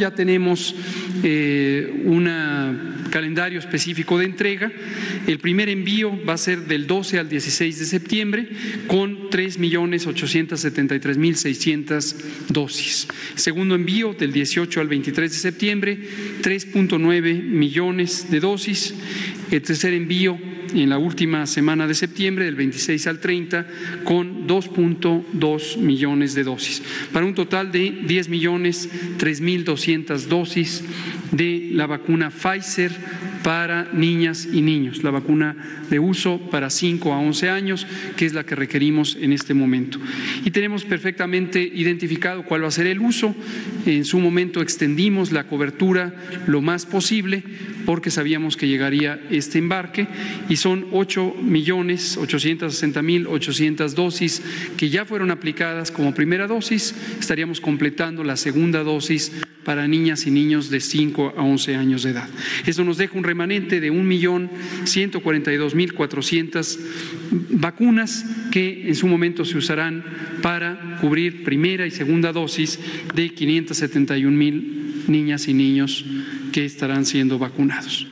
Ya tenemos eh, un calendario específico de entrega. El primer envío va a ser del 12 al 16 de septiembre con 3.873.600 dosis. Segundo envío del 18 al 23 de septiembre, 3.9 millones de dosis. El tercer envío en la última semana de septiembre, del 26 al 30, con 2.2 millones de dosis, para un total de 10 millones 3.200 dosis de la vacuna Pfizer para niñas y niños, la vacuna de uso para 5 a 11 años, que es la que requerimos en este momento. Y tenemos perfectamente identificado cuál va a ser el uso. En su momento extendimos la cobertura lo más posible porque sabíamos que llegaría este embarque y son 8 millones 860 mil 800 dosis que ya fueron aplicadas como primera dosis. Estaríamos completando la segunda dosis para niñas y niños de 5 a 11 años de edad. Eso nos deja un remanente de 1.142.400 vacunas que en su momento se usarán para cubrir primera y segunda dosis de 571 mil niñas y niños que estarán siendo vacunados.